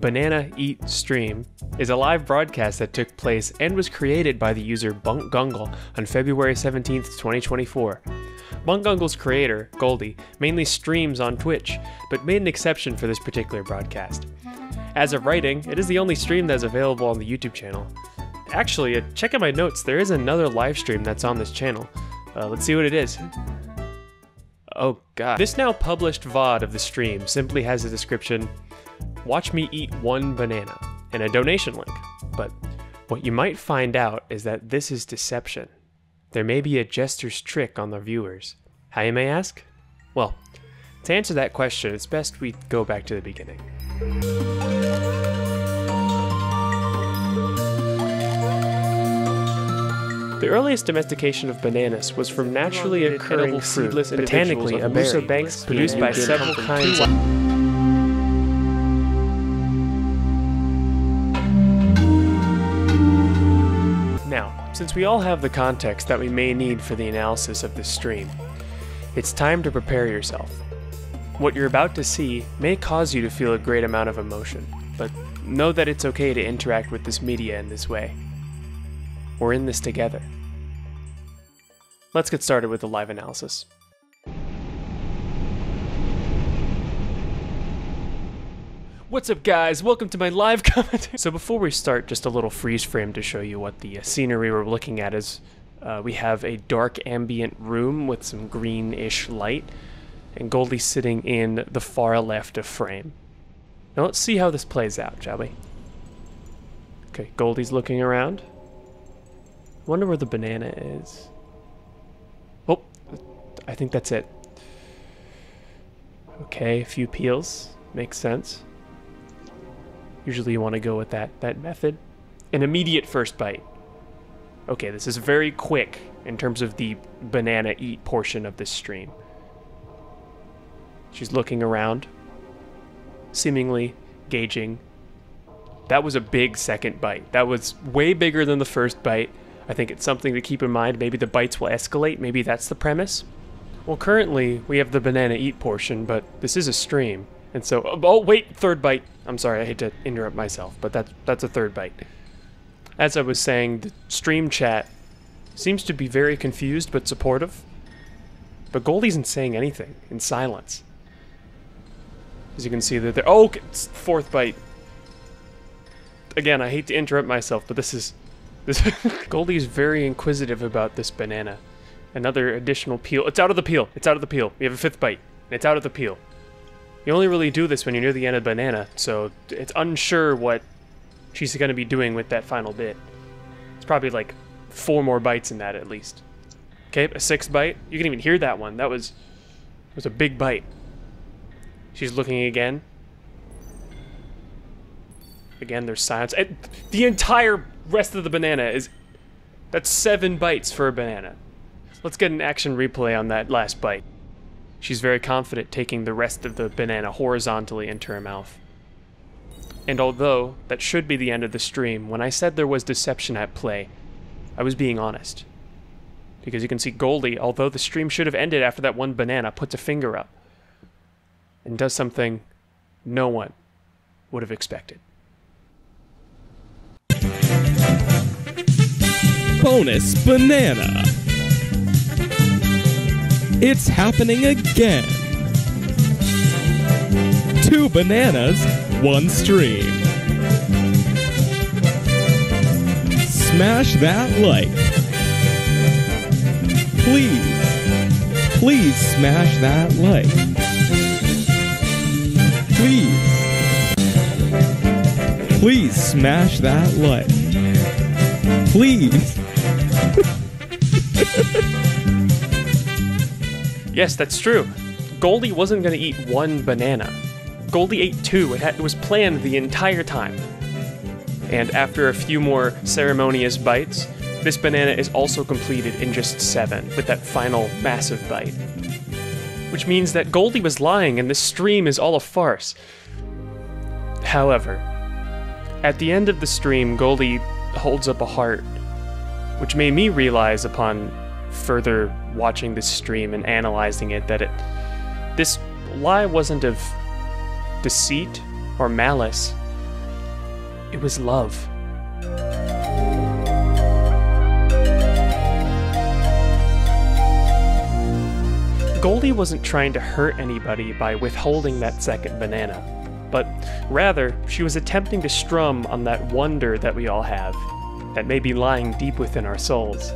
Banana Eat Stream is a live broadcast that took place and was created by the user Bunk Gungle on February 17th, 2024. Bunk Gungle's creator, Goldie, mainly streams on Twitch, but made an exception for this particular broadcast. As of writing, it is the only stream that is available on the YouTube channel. Actually, uh, check out my notes, there is another live stream that's on this channel. Uh, let's see what it is. Oh god. This now published VOD of the stream simply has a description Watch me eat one banana and a donation link. But what you might find out is that this is deception. There may be a jester's trick on the viewers. How you may ask? Well, to answer that question, it's best we go back to the beginning. The earliest domestication of bananas was from naturally occurring fruit, botanically a berry, produced by several kinds of since we all have the context that we may need for the analysis of this stream, it's time to prepare yourself. What you're about to see may cause you to feel a great amount of emotion, but know that it's okay to interact with this media in this way. We're in this together. Let's get started with the live analysis. What's up, guys? Welcome to my live commentary. So before we start, just a little freeze frame to show you what the uh, scenery we're looking at is. Uh, we have a dark ambient room with some greenish light, and Goldie sitting in the far left of frame. Now let's see how this plays out, shall we? Okay, Goldie's looking around. Wonder where the banana is. Oh, I think that's it. Okay, a few peels. Makes sense. Usually you want to go with that, that method. An immediate first bite. Okay, this is very quick in terms of the banana eat portion of this stream. She's looking around, seemingly gauging. That was a big second bite. That was way bigger than the first bite. I think it's something to keep in mind. Maybe the bites will escalate. Maybe that's the premise. Well, currently we have the banana eat portion, but this is a stream. And so, oh, oh wait, third bite. I'm sorry, I hate to interrupt myself, but that's that's a third bite. As I was saying, the stream chat seems to be very confused but supportive. But Goldie isn't saying anything in silence. As you can see that they're oh, it's fourth bite. Again, I hate to interrupt myself, but this is this Goldie is very inquisitive about this banana. Another additional peel. It's out of the peel. It's out of the peel. We have a fifth bite. It's out of the peel. You only really do this when you're near the end of banana, so it's unsure what she's going to be doing with that final bit. It's probably like four more bites in that at least. Okay, a sixth bite. You can even hear that one. That was was a big bite. She's looking again. Again, there's silence. The entire rest of the banana is that's seven bites for a banana. Let's get an action replay on that last bite. She's very confident taking the rest of the banana horizontally into her mouth. And although that should be the end of the stream, when I said there was deception at play, I was being honest. Because you can see Goldie, although the stream should have ended after that one banana, puts a finger up and does something no one would have expected. Bonus banana. It's happening again. Two bananas, one stream. Smash that like. Please, please smash that like. Please, please smash that like. Please. Yes, that's true. Goldie wasn't going to eat one banana. Goldie ate two. It, had, it was planned the entire time. And after a few more ceremonious bites, this banana is also completed in just seven, with that final massive bite. Which means that Goldie was lying and this stream is all a farce. However, at the end of the stream, Goldie holds up a heart, which made me realize upon further watching this stream and analyzing it that it this lie wasn't of deceit or malice, It was love. Goldie wasn't trying to hurt anybody by withholding that second banana, but rather, she was attempting to strum on that wonder that we all have, that may be lying deep within our souls.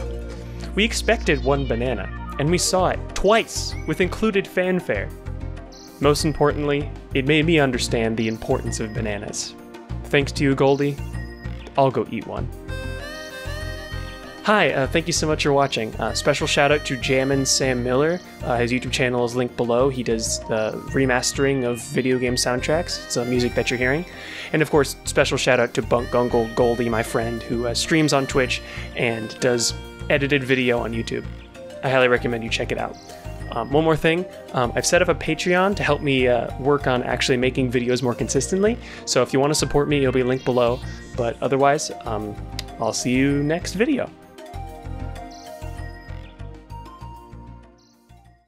We expected one banana, and we saw it twice with included fanfare. Most importantly, it made me understand the importance of bananas. Thanks to you, Goldie, I'll go eat one. Hi, uh, thank you so much for watching. Uh, special shout out to Jammin' Sam Miller. Uh, his YouTube channel is linked below. He does the remastering of video game soundtracks. It's the music that you're hearing. And of course, special shout out to Bunk Gungle Goldie, my friend, who uh, streams on Twitch and does edited video on YouTube. I highly recommend you check it out. Um, one more thing, um, I've set up a Patreon to help me uh, work on actually making videos more consistently. So if you want to support me, it'll be linked below. But otherwise, um, I'll see you next video.